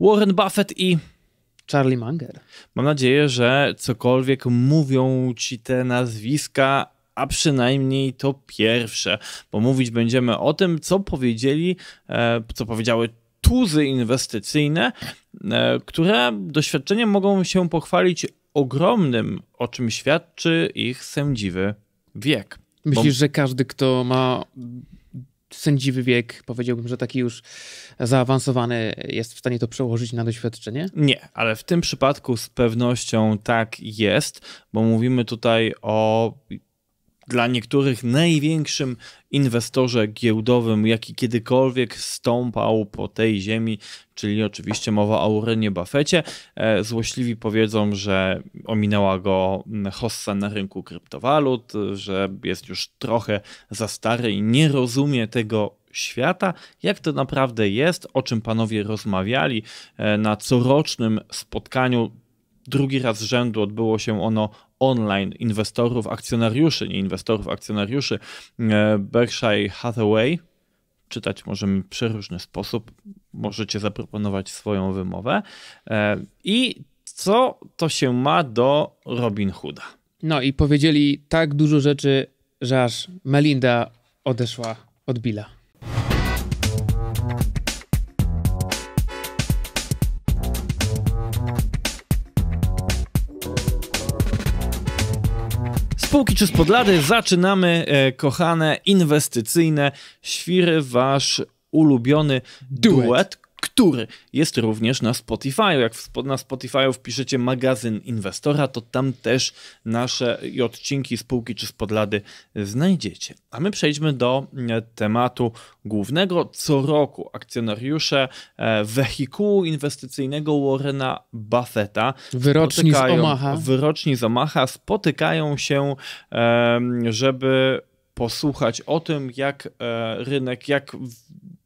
Warren Buffett i Charlie Munger. Mam nadzieję, że cokolwiek mówią ci te nazwiska, a przynajmniej to pierwsze, bo mówić będziemy o tym, co powiedzieli, e, co powiedziały tuzy inwestycyjne, e, które doświadczeniem mogą się pochwalić ogromnym, o czym świadczy ich sędziwy wiek. Myślisz, bo... że każdy, kto ma sędziwy wiek, powiedziałbym, że taki już zaawansowany, jest w stanie to przełożyć na doświadczenie? Nie, ale w tym przypadku z pewnością tak jest, bo mówimy tutaj o dla niektórych największym inwestorze giełdowym, jaki kiedykolwiek stąpał po tej ziemi, czyli oczywiście mowa o Warrenie Buffetcie. E, złośliwi powiedzą, że ominęła go hossa na rynku kryptowalut, że jest już trochę za stary i nie rozumie tego świata, jak to naprawdę jest, o czym panowie rozmawiali e, na corocznym spotkaniu. Drugi raz z rzędu odbyło się ono online inwestorów, akcjonariuszy, nie inwestorów, akcjonariuszy e, Berkshire Hathaway. Czytać możemy w przeróżny sposób. Możecie zaproponować swoją wymowę. E, I co to się ma do Robin Hooda? No i powiedzieli tak dużo rzeczy, że aż Melinda odeszła od Billa. Spółki czy spodlady zaczynamy, e, kochane, inwestycyjne. Świry, wasz ulubiony duet, duet który jest również na Spotify. Jak na Spotify wpiszecie magazyn inwestora, to tam też nasze i odcinki spółki czy spodlady znajdziecie. A my przejdźmy do e, tematu głównego. Co roku akcjonariusze e, wehikułu inwestycyjnego Warrena Buffetta wyroczni z Omaha. Wyroczni z Omaha spotykają się, żeby posłuchać o tym, jak e, rynek, jak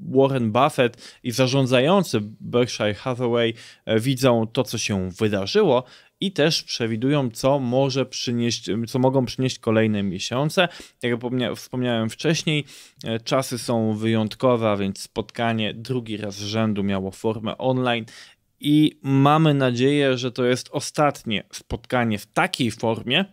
Warren Buffett i zarządzający Berkshire Hathaway e, widzą to, co się wydarzyło i też przewidują, co może przynieść, co mogą przynieść kolejne miesiące. Jak wspomniałem wcześniej, e, czasy są wyjątkowe, a więc spotkanie drugi raz z rzędu miało formę online i mamy nadzieję, że to jest ostatnie spotkanie w takiej formie,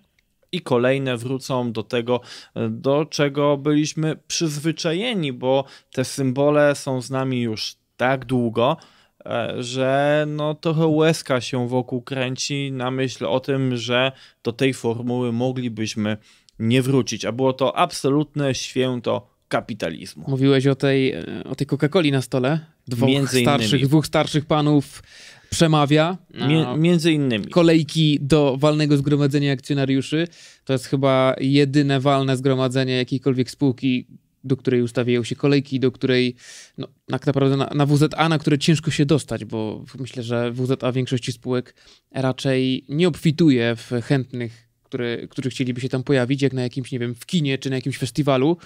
i kolejne wrócą do tego, do czego byliśmy przyzwyczajeni, bo te symbole są z nami już tak długo, e, że no trochę łezka się wokół kręci na myśl o tym, że do tej formuły moglibyśmy nie wrócić, a było to absolutne święto kapitalizmu. Mówiłeś o tej, o tej Coca-Coli na stole, dwóch starszych, dwóch starszych panów przemawia. Mie między innymi. Kolejki do walnego zgromadzenia akcjonariuszy. To jest chyba jedyne walne zgromadzenie jakiejkolwiek spółki, do której ustawiają się kolejki, do której no, tak naprawdę na, na WZA, na które ciężko się dostać, bo myślę, że WZA większości spółek raczej nie obfituje w chętnych które, którzy chcieliby się tam pojawić, jak na jakimś, nie wiem, w kinie czy na jakimś festiwalu.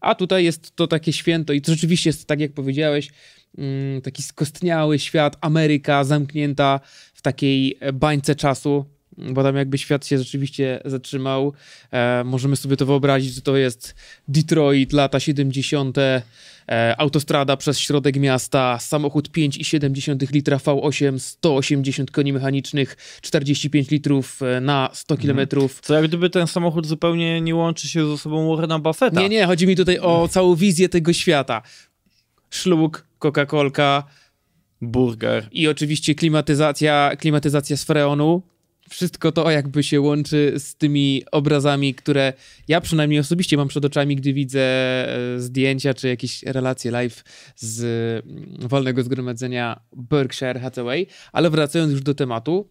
A tutaj jest to takie święto i to rzeczywiście jest, tak jak powiedziałeś, taki skostniały świat, Ameryka zamknięta w takiej bańce czasu, bo tam jakby świat się rzeczywiście zatrzymał. E, możemy sobie to wyobrazić, że to jest Detroit, lata 70., e, autostrada przez środek miasta, samochód 5,7 litra V8, 180 koni mechanicznych, 45 litrów e, na 100 mhm. kilometrów. Co jak gdyby ten samochód zupełnie nie łączy się ze sobą Warrena Buffetta. Nie, nie, chodzi mi tutaj o całą wizję tego świata. Szluk, Coca-Colka, burger i oczywiście klimatyzacja, klimatyzacja z freonu. Wszystko to jakby się łączy z tymi obrazami, które ja przynajmniej osobiście mam przed oczami, gdy widzę e, zdjęcia czy jakieś relacje live z mm, wolnego zgromadzenia Berkshire Hathaway. Ale wracając już do tematu,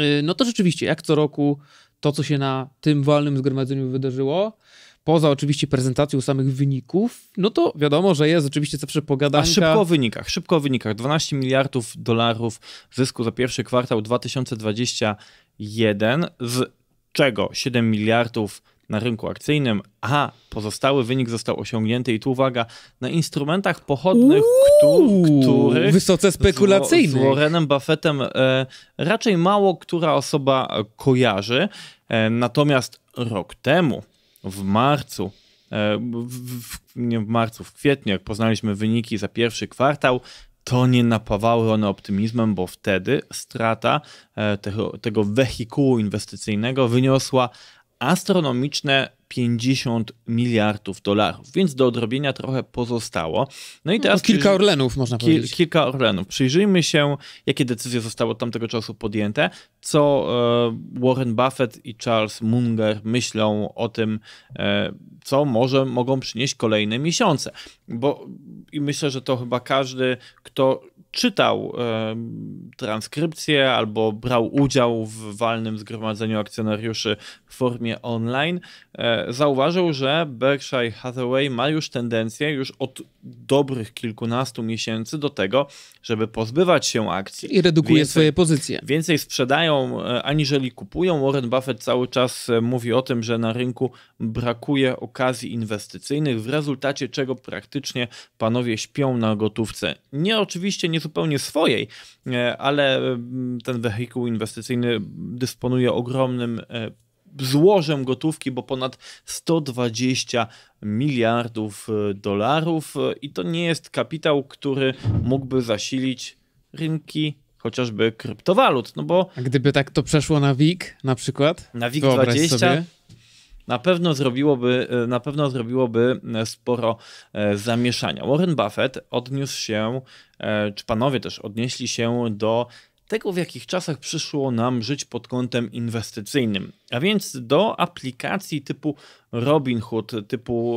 y, no to rzeczywiście, jak co roku, to co się na tym wolnym zgromadzeniu wydarzyło, poza oczywiście prezentacją samych wyników, no to wiadomo, że jest oczywiście zawsze pogadanka. A szybko o wynikach, szybko o wynikach. 12 miliardów dolarów zysku za pierwszy kwartał 2021, z czego 7 miliardów na rynku akcyjnym, a pozostały wynik został osiągnięty i tu uwaga, na instrumentach pochodnych, Uuu, których wysoce spekulacyjnych. Z, z Warrenem Buffettem e, raczej mało która osoba kojarzy, e, natomiast rok temu w marcu, e, w, nie w marcu, w kwietniu, jak poznaliśmy wyniki za pierwszy kwartał, to nie napawały one optymizmem, bo wtedy strata e, tego, tego wehikułu inwestycyjnego wyniosła astronomiczne 50 miliardów dolarów, więc do odrobienia trochę pozostało. No i teraz no, kilka Orlenów można powiedzieć. Kilka Orlenów. Przyjrzyjmy się, jakie decyzje zostały od tamtego czasu podjęte, co e, Warren Buffett i Charles Munger myślą o tym, e, co może mogą przynieść kolejne miesiące. Bo i myślę, że to chyba każdy, kto czytał e, transkrypcję albo brał udział w walnym zgromadzeniu akcjonariuszy w formie online, e, zauważył, że Berkshire Hathaway ma już tendencję już od dobrych kilkunastu miesięcy do tego, żeby pozbywać się akcji. I redukuje więcej, swoje pozycje. Więcej sprzedają, e, aniżeli kupują. Warren Buffett cały czas e, mówi o tym, że na rynku brakuje okazji inwestycyjnych, w rezultacie czego praktycznie panowie śpią na gotówce. Nie oczywiście nie zupełnie swojej, e, ale ten wehikuł inwestycyjny dysponuje ogromnym złożem gotówki, bo ponad 120 miliardów e, dolarów e, i to nie jest kapitał, który mógłby zasilić rynki chociażby kryptowalut, no bo... A gdyby tak to przeszło na WIG na przykład? Na WIG 20 sobie. na pewno zrobiłoby, e, na pewno zrobiłoby sporo zamieszania. Warren Buffett odniósł się, czy panowie też odnieśli się do tego, w jakich czasach przyszło nam żyć pod kątem inwestycyjnym. A więc do aplikacji typu Robinhood, typu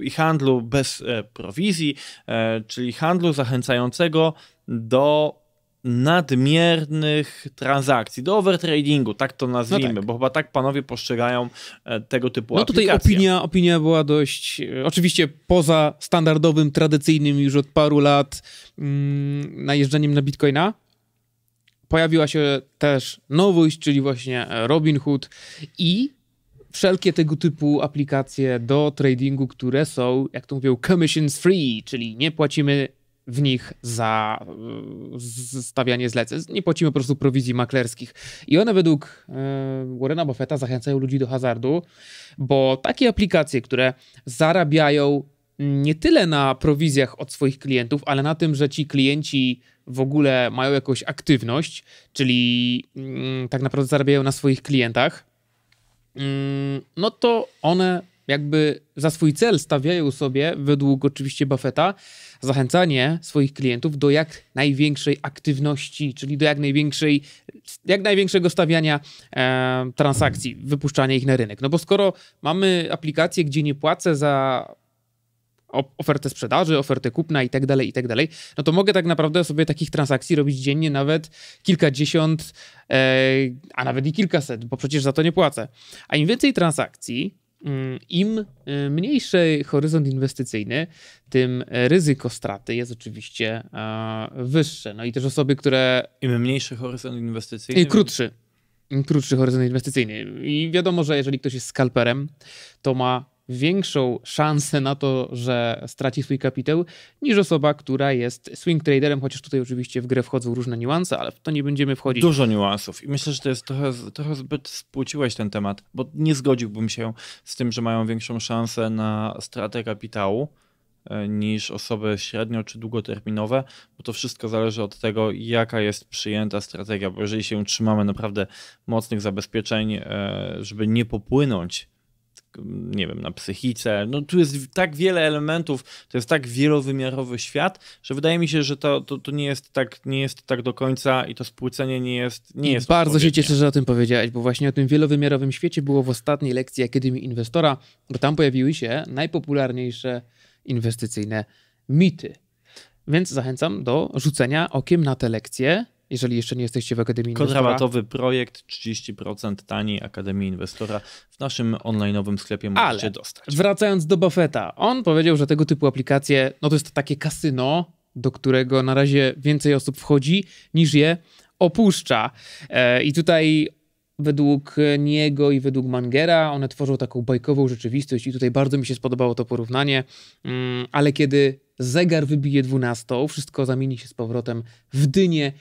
e, i handlu bez e, prowizji, e, czyli handlu zachęcającego do nadmiernych transakcji, do overtradingu, tak to nazwijmy, no tak. bo chyba tak panowie postrzegają tego typu no aplikacje. No tutaj opinia, opinia była dość, oczywiście poza standardowym, tradycyjnym już od paru lat mm, najeżdżaniem na Bitcoina, pojawiła się też nowość, czyli właśnie Robinhood i wszelkie tego typu aplikacje do tradingu, które są, jak to mówią, commissions free, czyli nie płacimy w nich za stawianie zleceń. Nie płacimy po prostu prowizji maklerskich. I one według e, Warrena Buffetta zachęcają ludzi do hazardu, bo takie aplikacje, które zarabiają nie tyle na prowizjach od swoich klientów, ale na tym, że ci klienci w ogóle mają jakąś aktywność, czyli mm, tak naprawdę zarabiają na swoich klientach, mm, no to one jakby za swój cel stawiają sobie, według oczywiście Buffetta, zachęcanie swoich klientów do jak największej aktywności, czyli do jak największej, jak największego stawiania e, transakcji, wypuszczania ich na rynek. No bo skoro mamy aplikację, gdzie nie płacę za ofertę sprzedaży, ofertę kupna i tak dalej, i tak dalej, no to mogę tak naprawdę sobie takich transakcji robić dziennie nawet kilkadziesiąt, e, a nawet i kilkaset, bo przecież za to nie płacę. A im więcej transakcji, mm, im e, mniejszy horyzont inwestycyjny, tym ryzyko straty jest oczywiście e, wyższe. No i też osoby, które... Im mniejszy horyzont inwestycyjny? Krótszy. Im krótszy horyzont inwestycyjny. I wiadomo, że jeżeli ktoś jest skalperem, to ma większą szansę na to, że straci swój kapitał, niż osoba, która jest swing traderem, chociaż tutaj oczywiście w grę wchodzą różne niuanse, ale w to nie będziemy wchodzić. Dużo niuansów i myślę, że to jest trochę, trochę zbyt spłuciłeś ten temat, bo nie zgodziłbym się z tym, że mają większą szansę na stratę kapitału e, niż osoby średnio czy długoterminowe, bo to wszystko zależy od tego, jaka jest przyjęta strategia, bo jeżeli się trzymamy naprawdę mocnych zabezpieczeń, e, żeby nie popłynąć nie wiem, na psychice. No tu jest tak wiele elementów, to jest tak wielowymiarowy świat, że wydaje mi się, że to, to, to nie, jest tak, nie jest tak do końca i to spłycenie nie jest nie jest Bardzo się cieszę, że o tym powiedziałeś, bo właśnie o tym wielowymiarowym świecie było w ostatniej lekcji Akademii Inwestora, bo tam pojawiły się najpopularniejsze inwestycyjne mity. Więc zachęcam do rzucenia okiem na te lekcje jeżeli jeszcze nie jesteście w Akademii Kod Inwestora. rabatowy projekt 30% taniej Akademii Inwestora w naszym online'owym sklepie możecie Ale dostać. wracając do Buffetta, on powiedział, że tego typu aplikacje, no to jest takie kasyno, do którego na razie więcej osób wchodzi niż je opuszcza. E, I tutaj według niego i według Mangera one tworzą taką bajkową rzeczywistość i tutaj bardzo mi się spodobało to porównanie, mm, ale kiedy zegar wybije 12, wszystko zamieni się z powrotem w dynię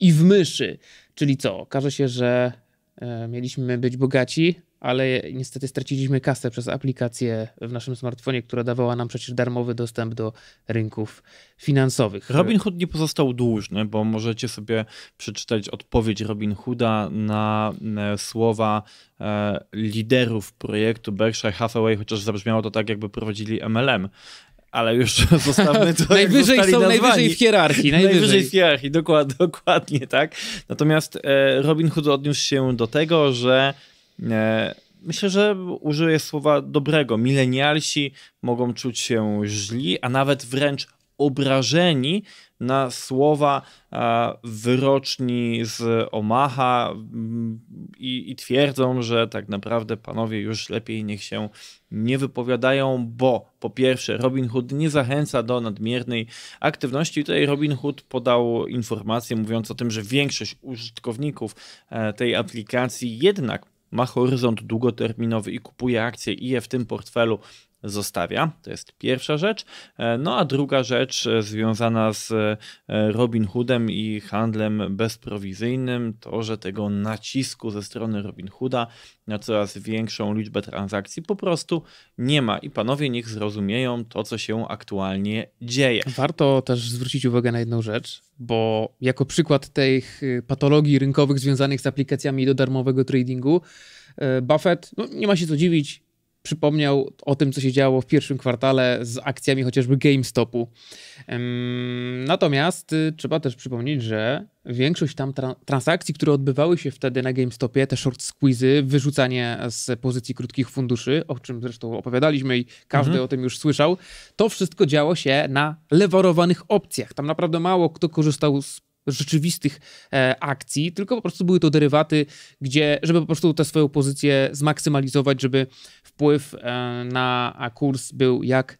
i w myszy. Czyli co? Okaże się, że e, mieliśmy być bogaci, ale niestety straciliśmy kasę przez aplikację w naszym smartfonie, która dawała nam przecież darmowy dostęp do rynków finansowych. Robin Hood nie pozostał dłużny, bo możecie sobie przeczytać odpowiedź Robin Hooda na słowa e, liderów projektu Berkshire Hathaway, chociaż zabrzmiało to tak, jakby prowadzili MLM ale już zostawmy to. najwyżej są nazwani. najwyżej w hierarchii. Najwyżej. najwyżej w hierarchii, dokładnie, dokładnie tak. Natomiast e, Robin Hood odniósł się do tego, że e, myślę, że użyję słowa dobrego. Milenialsi mogą czuć się źli, a nawet wręcz obrażeni na słowa wyroczni z Omaha mm, i, i, twierdzą, że tak naprawdę panowie już lepiej niech się nie wypowiadają, bo po pierwsze Robin Hood nie zachęca do nadmiernej aktywności. Tutaj Robin Hood podał informację mówiąc o tym, że większość użytkowników e, tej aplikacji jednak ma horyzont długoterminowy i kupuje akcje i je w tym portfelu zostawia. To jest pierwsza rzecz. E, no a druga rzecz e, związana z e, Robin Hoodem i handlem bezprowizyjnym, to że tego nacisku ze strony Robin Hooda na coraz większą liczbę transakcji po prostu nie ma. I panowie niech zrozumieją to, co się aktualnie dzieje. Warto też zwrócić uwagę na jedną rzecz, bo jako przykład tych patologii rynkowych związanych z aplikacjami do darmowego tradingu, Buffett, no nie ma się co dziwić, przypomniał o tym, co się działo w pierwszym kwartale z akcjami chociażby GameStopu. Natomiast y, trzeba też przypomnieć, że większość tam tra transakcji, które odbywały się wtedy na GameStopie, te short squeezy, wyrzucanie z pozycji krótkich funduszy, o czym zresztą opowiadaliśmy i każdy mhm. o tym już słyszał, to wszystko działo się na lewarowanych opcjach. Tam naprawdę mało kto korzystał z rzeczywistych e, akcji, tylko po prostu były to derywaty, gdzie, żeby po prostu tę swoją pozycję zmaksymalizować, żeby wpływ e, na kurs był jak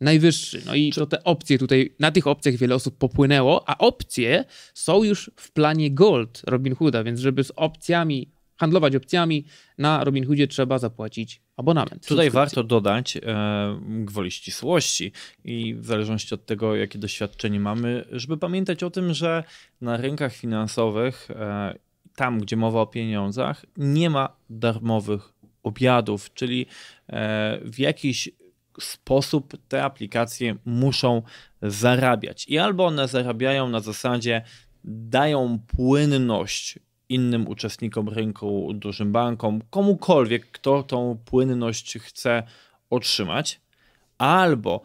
najwyższy. No i to te opcje tutaj, na tych opcjach wiele osób popłynęło, a opcje są już w planie Gold Robinhooda, więc żeby z opcjami handlować opcjami, na Robinhoodzie trzeba zapłacić abonament. Tutaj warto dodać, e, gwoli ścisłości i w zależności od tego, jakie doświadczenie mamy, żeby pamiętać o tym, że na rynkach finansowych, e, tam gdzie mowa o pieniądzach, nie ma darmowych obiadów, czyli e, w jakiś sposób te aplikacje muszą zarabiać. I albo one zarabiają na zasadzie dają płynność innym uczestnikom rynku, dużym bankom, komukolwiek, kto tą płynność chce otrzymać, albo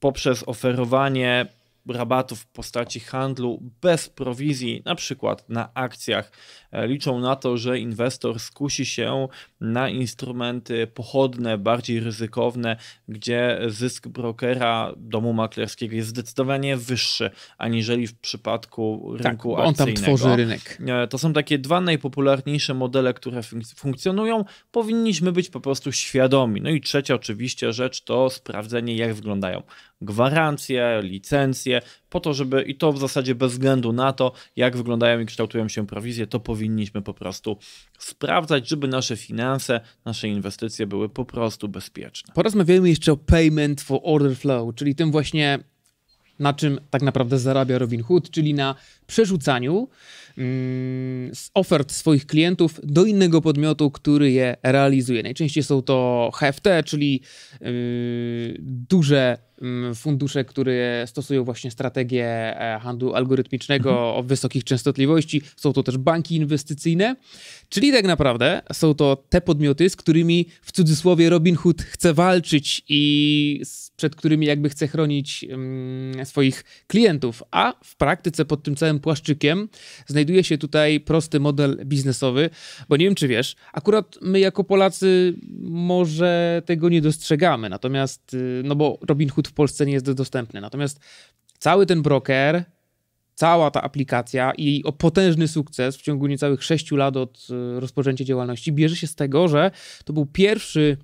poprzez oferowanie rabatów w postaci handlu bez prowizji, na przykład na akcjach. E, liczą na to, że inwestor skusi się na instrumenty pochodne, bardziej ryzykowne, gdzie zysk brokera domu maklerskiego jest zdecydowanie wyższy aniżeli w przypadku tak, rynku tak, akcyjnego. On tam tworzy rynek. E, to są takie dwa najpopularniejsze modele, które funkcjonują. Powinniśmy być po prostu świadomi. No i trzecia oczywiście rzecz to sprawdzenie, jak wyglądają gwarancje, licencje, po to, żeby i to w zasadzie bez względu na to, jak wyglądają i kształtują się prowizje, to powinniśmy po prostu sprawdzać, żeby nasze finanse, nasze inwestycje były po prostu bezpieczne. Porozmawiajmy jeszcze o payment for order flow, czyli tym właśnie na czym tak naprawdę zarabia Robinhood, czyli na przerzucaniu z ofert swoich klientów do innego podmiotu, który je realizuje. Najczęściej są to HFT, czyli yy, duże Mm, fundusze, które stosują właśnie strategię e, handlu algorytmicznego mhm. o wysokich częstotliwości. Są to też banki inwestycyjne, czyli tak naprawdę są to te podmioty, z którymi w cudzysłowie Robinhood chce walczyć i przed którymi jakby chce chronić um, swoich klientów. A w praktyce pod tym całym płaszczykiem znajduje się tutaj prosty model biznesowy, bo nie wiem czy wiesz, akurat my jako Polacy może tego nie dostrzegamy, natomiast y, no bo Robinhood w Polsce nie jest dostępny. Natomiast cały ten broker, cała ta aplikacja i jej potężny sukces w ciągu niecałych 6 lat od e, rozpoczęcia działalności bierze się z tego, że to był pierwszy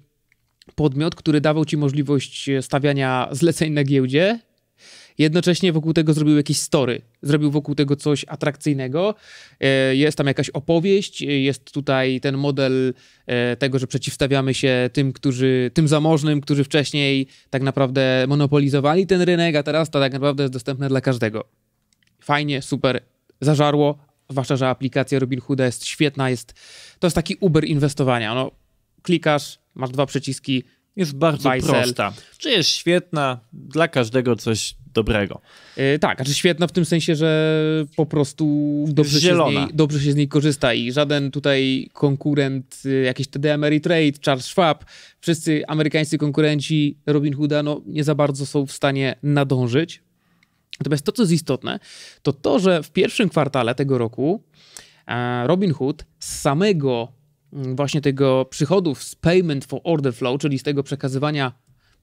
podmiot, który dawał ci możliwość stawiania zleceń na giełdzie jednocześnie wokół tego zrobił jakieś story, zrobił wokół tego coś atrakcyjnego. E, jest tam jakaś opowieść, jest tutaj ten model e, tego, że przeciwstawiamy się tym, którzy, tym zamożnym, którzy wcześniej tak naprawdę monopolizowali ten rynek, a teraz to tak naprawdę jest dostępne dla każdego. Fajnie, super, zażarło, zwłaszcza, że aplikacja Robinhooda jest świetna, jest, to jest taki Uber inwestowania. No, klikasz, masz dwa przyciski. Jest bardzo Buy, sell. prosta. Czy jest świetna, dla każdego coś dobrego. Yy, tak, znaczy świetna w tym sensie, że po prostu dobrze się, niej, dobrze się z niej korzysta i żaden tutaj konkurent, y, jakiś TD Ameritrade, Charles Schwab, wszyscy amerykańscy konkurenci Robinhooda no, nie za bardzo są w stanie nadążyć. Natomiast to, co jest istotne, to to, że w pierwszym kwartale tego roku e, Robinhood z samego mm, właśnie tego przychodów z payment for order flow, czyli z tego przekazywania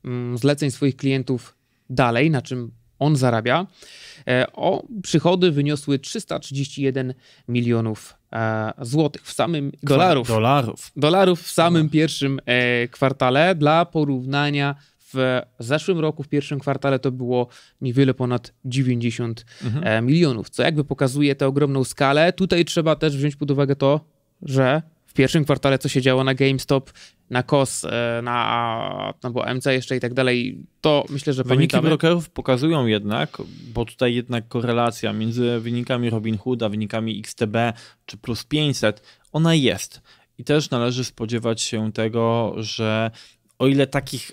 mm, zleceń swoich klientów dalej, na czym on zarabia, e, o przychody wyniosły 331 milionów e, złotych w samym dolarów Dolarów. dolarów w samym pierwszym e, kwartale. Dla porównania w zeszłym roku, w pierwszym kwartale to było niewiele ponad 90 Mhm. milionów, co jakby pokazuje tę ogromną skalę. Tutaj trzeba też wziąć pod uwagę to, że w pierwszym kwartale co się działo na GameStop, na KOS, e, na, no bo MC jeszcze i tak dalej, to myślę, że Wyniki pamiętamy. brokerów pokazują jednak, bo tutaj jednak korelacja między wynikami Robinhooda, wynikami XTB czy plus 500, ona jest. I też należy spodziewać się tego, że o ile takich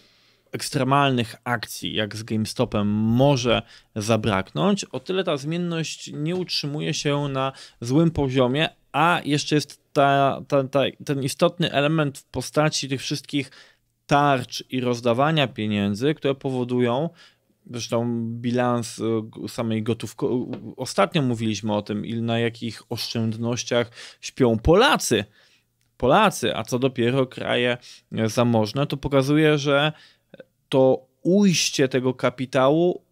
ekstremalnych akcji jak z GameStopem może zabraknąć, o tyle ta zmienność nie utrzymuje się na złym poziomie, a jeszcze jest ta, ta, ta, ten istotny element w postaci tych wszystkich tarcz i rozdawania pieniędzy, które powodują, zresztą bilans y, samej gotówki, ostatnio mówiliśmy o tym, il na jakich oszczędnościach śpią Polacy. Polacy, a co dopiero kraje zamożne, to pokazuje, że to ujście tego kapitału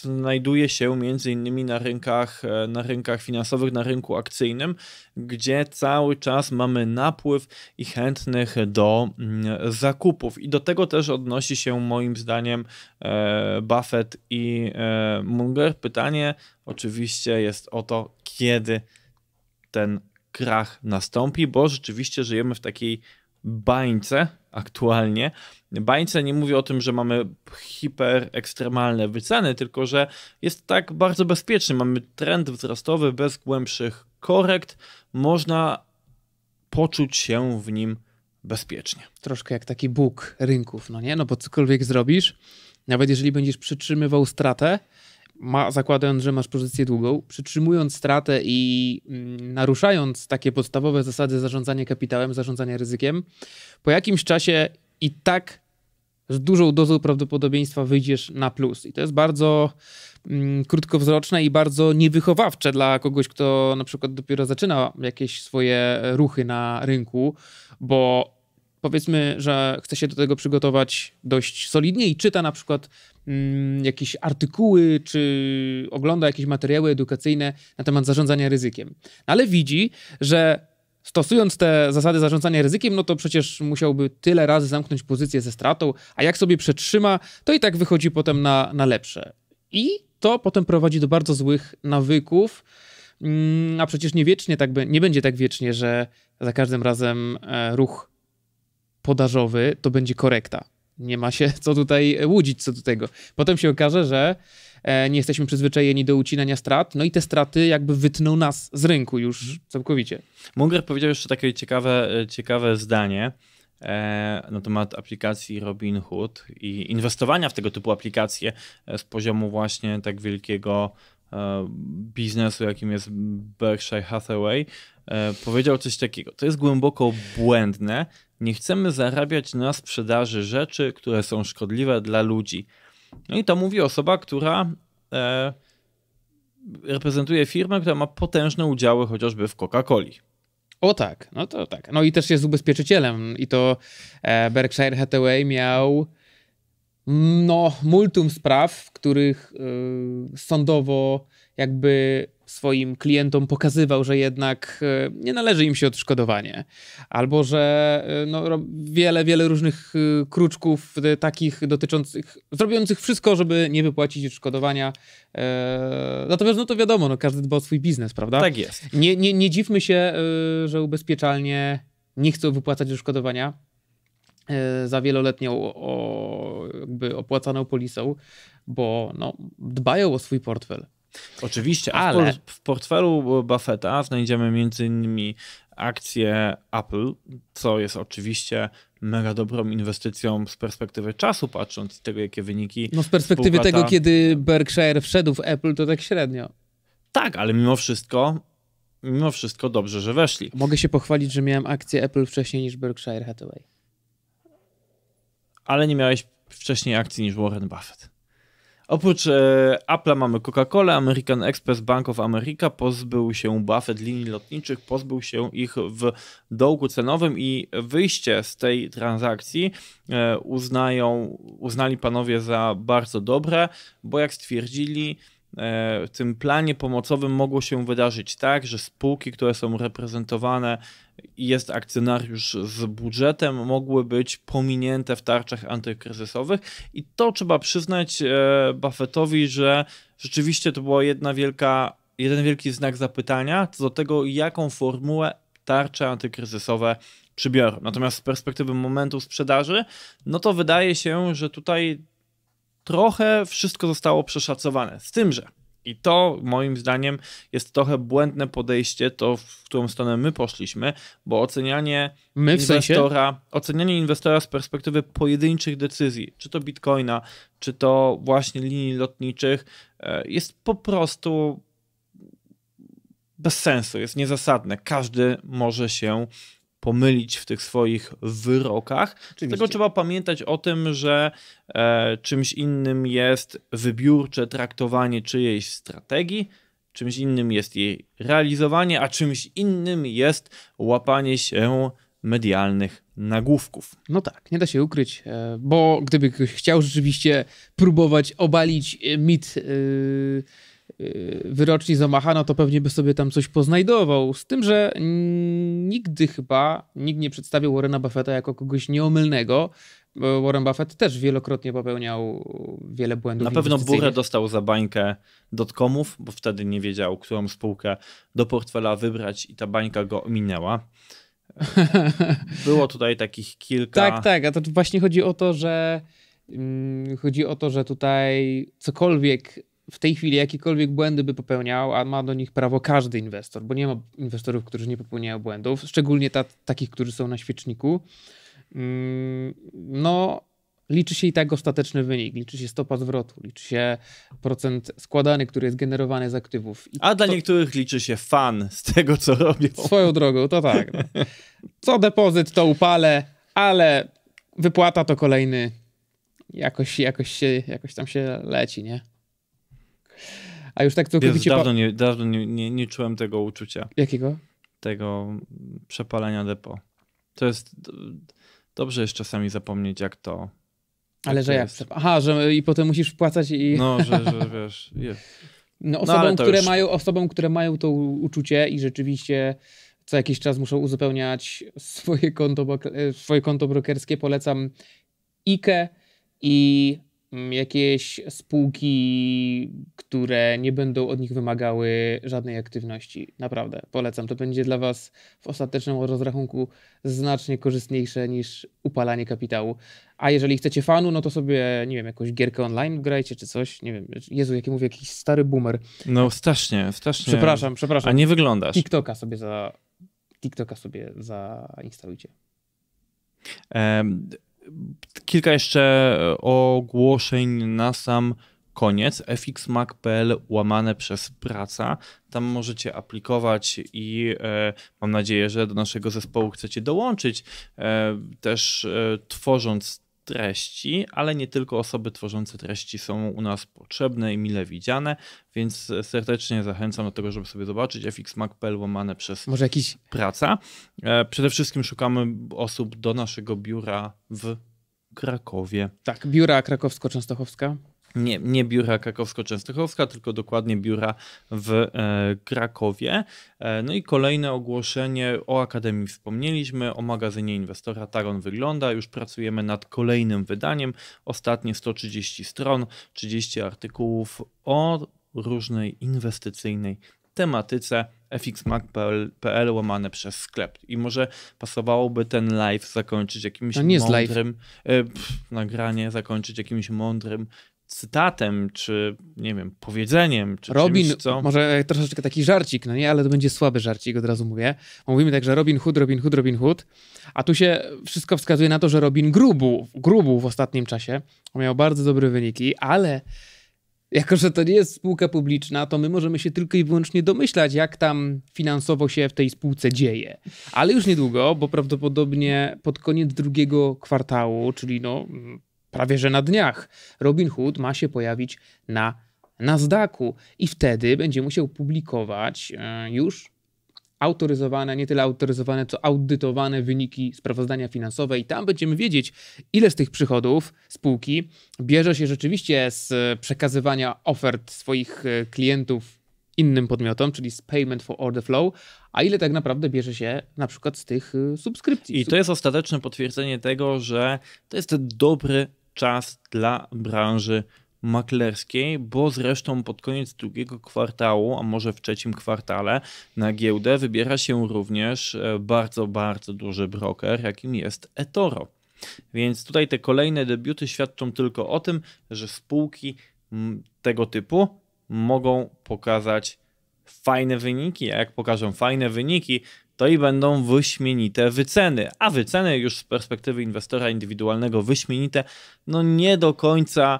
znajduje się między innymi na rynkach, e, na rynkach finansowych, na rynku akcyjnym, gdzie cały czas mamy napływ i chętnych do mm, zakupów. I do tego też odnosi się moim zdaniem e, Buffett i e, Munger. Pytanie oczywiście jest o to, kiedy ten krach nastąpi, bo rzeczywiście żyjemy w takiej bańce aktualnie. Bańce nie mówię o tym, że mamy hiper ekstremalne wyceny, tylko że jest tak bardzo bezpieczny. Mamy trend wzrostowy bez głębszych korekt. Można poczuć się w nim bezpiecznie. troszkę jak taki bóg rynków, no nie? No bo cokolwiek zrobisz, nawet jeżeli będziesz przytrzymywał stratę, ma, zakładając, że masz pozycję długą, przytrzymując stratę i mm, naruszając takie podstawowe zasady zarządzania kapitałem, zarządzania ryzykiem, po jakimś czasie i tak z dużą dozą prawdopodobieństwa wyjdziesz na plus. I to jest bardzo mm, krótkowzroczne i bardzo niewychowawcze dla kogoś, kto na przykład dopiero zaczyna jakieś swoje ruchy na rynku, bo powiedzmy, że chce się do tego przygotować dość solidnie i czyta na przykład mm, jakieś artykuły, czy ogląda jakieś materiały edukacyjne na temat zarządzania ryzykiem. Ale widzi, że stosując te zasady zarządzania ryzykiem, no to przecież musiałby tyle razy zamknąć pozycję ze stratą, a jak sobie przetrzyma, to i tak wychodzi potem na, na lepsze. I to potem prowadzi do bardzo złych nawyków, Mm, a przecież nie wiecznie tak nie będzie tak wiecznie, że za każdym razem e, ruch podażowy to będzie korekta. Nie ma się co tutaj łudzić co do tego. Potem się okaże, że e, nie jesteśmy przyzwyczajeni do ucinania strat, no i te straty jakby wytną nas z rynku już całkowicie. Munger powiedział jeszcze takie ciekawe, ciekawe zdanie e, na temat aplikacji Robinhood i inwestowania w tego typu aplikacje e, z poziomu właśnie tak wielkiego e, biznesu, jakim jest Berkshire Hathaway. E, powiedział coś takiego. To jest głęboko błędne. Nie chcemy zarabiać na sprzedaży rzeczy, które są szkodliwe dla ludzi. No i to mówi osoba, która e, reprezentuje firmę, która ma potężne udziały chociażby w Coca-Coli. O tak, no to tak. No i też jest ubezpieczycielem i to e, Berkshire Hathaway miał no, multum spraw, w których y, sądowo jakby swoim klientom pokazywał, że jednak y, nie należy im się odszkodowanie. Albo, że y, no, wiele, wiele różnych y, kruczków takich dotyczących, zrobiących wszystko, żeby nie wypłacić odszkodowania. E, natomiast no to wiadomo, no, każdy dba o swój biznes, prawda? Tak jest. Nie, nie, nie dziwmy się, że ubezpieczalnie nie chcą wypłacać odszkodowania za wieloletnią o, jakby opłacaną polisą, bo no, dbają o swój portfel. Oczywiście, Ale- w, por- w portfelu Buffetta znajdziemy m.in. akcje Apple, co jest oczywiście mega dobrą inwestycją z perspektywy czasu, patrząc tego, jakie wyniki. No z perspektywy Spółka tego, kiedy Berkshire wszedł w Apple, to tak średnio. Tak, ale mimo wszystko, mimo wszystko dobrze, że weszli. Mogę się pochwalić, że miałem akcję Apple wcześniej niż Berkshire Hathaway. ale nie miałeś wcześniej akcji niż Warren Buffett. Oprócz e, Apple'a mamy Coca-Colę, American Express, Bank of America, pozbył się Buffett linii lotniczych, pozbył się ich w dołku cenowym i wyjście z tej transakcji e, uznają, uznali panowie za bardzo dobre, bo jak stwierdzili, e, w tym planie pomocowym mogło się wydarzyć tak, że spółki, które są reprezentowane jest akcjonariusz z budżetem, mogły być pominięte w tarczach antykryzysowych. I to trzeba przyznać e, Buffettowi, że rzeczywiście to była jedna wielka, jeden wielki znak zapytania co do tego, jaką formułę tarcze antykryzysowe przybiorą. Natomiast z perspektywy momentu sprzedaży, no to wydaje się, że tutaj trochę wszystko zostało przeszacowane. Z tym, że i to moim zdaniem jest trochę błędne podejście, to w którą stronę my poszliśmy, bo ocenianie w sensie? inwestora, ocenianie inwestora z perspektywy pojedynczych decyzji, czy to bitcoina, czy to właśnie linii lotniczych, e, jest po prostu bez sensu, jest niezasadne. Każdy może się pomylić w tych swoich wyrokach. Oczywiście. Dlatego trzeba pamiętać o tym, że e, czymś innym jest wybiórcze traktowanie czyjejś strategii, czymś innym jest jej realizowanie, a czymś innym jest łapanie się medialnych nagłówków. No tak, nie da się ukryć, e, bo gdyby ktoś chciał rzeczywiście próbować obalić e, mit e, wyroczni z Omaha, no to pewnie by sobie tam coś poznajdował. Z tym, że nigdy chyba nikt nie przedstawił Warrena Buffetta jako kogoś nieomylnego. Warren Buffett też wielokrotnie popełniał wiele błędów. Na pewno burę dostał za bańkę dotcomów, bo wtedy nie wiedział, którą spółkę do portfela wybrać i ta bańka go minęła. Było tutaj takich kilka. Tak, tak, a to właśnie chodzi o to, że mm, chodzi o to, że tutaj cokolwiek w tej chwili jakiekolwiek błędy by popełniał, a ma do nich prawo każdy inwestor, bo nie ma inwestorów, którzy nie popełniają błędów, szczególnie ta, takich, którzy są na świeczniku. Mm, No, liczy się i tak ostateczny wynik, liczy się stopa zwrotu, liczy się procent składany, który jest generowany z aktywów. I A dla to- niektórych liczy się fan z tego, co robią. Swoją drogą, to tak. No. Co depozyt, to upalę, ale wypłata to kolejny. Jakoś, jakoś, się, jakoś tam się leci, nie? A już tak całkowicie. Pa... dawno nie, dawno nie, nie, nie czułem tego uczucia, Jakiego? tego przepalenia depo. To jest. Dobrze jest czasami zapomnieć, jak to. Ale to że jak? jest. Aha, że i potem musisz wpłacać i. No, No, że, że wiesz. Je. osobom, ale to które już- mają, osobom, które mają to uczucie i rzeczywiście co jakiś czas muszą uzupełniać swoje konto, e, swoje konto brokerskie, polecam IKE i jakieś spółki, które nie będą od nich wymagały żadnej aktywności. Naprawdę, polecam. To będzie dla Was w ostatecznym rozrachunku znacznie korzystniejsze niż upalanie kapitału. A jeżeli chcecie fanu, no to sobie, nie wiem, jakąś gierkę online grajcie czy coś. Nie wiem, Jezu, jaki mówię, jakiś stary boomer. No, strasznie, strasznie. Przepraszam, A przepraszam. nie wyglądasz. TikToka sobie za... TikToka sobie zainstalujcie. Em, Kilka jeszcze ogłoszeń na sam koniec. fxmac.pl łamane przez praca. Tam możecie aplikować i e, mam nadzieję, że do naszego zespołu chcecie dołączyć, e, też e, tworząc treści, ale nie tylko osoby tworzące treści są u nas potrzebne i mile widziane, więc serdecznie zachęcam do tego, żeby sobie zobaczyć fxmac.pl łamane przez Może jakiś... praca. E, Przede wszystkim szukamy osób do naszego biura w Krakowie. Tak, biura krakowsko-częstochowska. Nie, nie biura krakowsko-częstochowska, tylko dokładnie biura w e, Krakowie. E, no i kolejne ogłoszenie o Akademii wspomnieliśmy, o magazynie inwestora. Tak on wygląda. Już pracujemy nad kolejnym wydaniem. Ostatnie 130 stron, 30 artykułów o różnej inwestycyjnej tematyce fxmac.pl łamane przez sklep. I może pasowałoby ten live zakończyć jakimś No nie mądrym, e, pff, nagranie zakończyć jakimś mądrym cytatem, czy nie wiem, powiedzeniem, czy Robin, czymś, co... może troszeczkę taki żarcik, no nie, ale to będzie słaby żarcik, od razu mówię. Mówimy tak, że Robin Hood, Robin Hood, Robin Hood, a tu się wszystko wskazuje na to, że Robin grubu, grubu w ostatnim czasie, miał bardzo dobre wyniki, ale jako, że to nie jest spółka publiczna, to my możemy się tylko i wyłącznie domyślać, jak tam finansowo się w tej spółce dzieje. Ale już niedługo, bo prawdopodobnie pod koniec drugiego kwartału, czyli no prawie że na dniach, Robin Hood ma się pojawić na Nasdaqu i wtedy będzie musiał publikować e, już autoryzowane, nie tyle autoryzowane, co audytowane wyniki sprawozdania finansowe i tam będziemy wiedzieć, ile z tych przychodów spółki bierze się rzeczywiście z przekazywania ofert swoich e, klientów innym podmiotom, czyli z payment for order flow, a ile tak naprawdę bierze się na przykład z tych e, subskrypcji. I to jest ostateczne potwierdzenie tego, że to jest dobry czas dla branży maklerskiej, bo zresztą pod koniec drugiego kwartału, a może w trzecim kwartale, na giełdę wybiera się również e, bardzo, bardzo duży broker, jakim jest eToro. Więc tutaj te kolejne debiuty świadczą tylko o tym, że spółki tego typu mogą pokazać fajne wyniki, a jak pokażą fajne wyniki, to i będą wyśmienite wyceny. A wyceny już z perspektywy inwestora indywidualnego wyśmienite, no nie do końca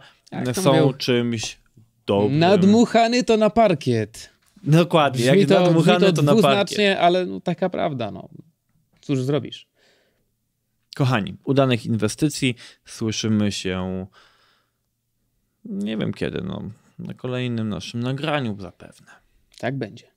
są czymś dobrym. Nadmuchany to na parkiet. Dokładnie, brzmi jak to, nadmuchany to, to na parkiet. ale no, taka prawda, no. Cóż zrobisz? Kochani, udanych inwestycji. Słyszymy się nie wiem kiedy, no, na kolejnym naszym nagraniu zapewne. Tak będzie.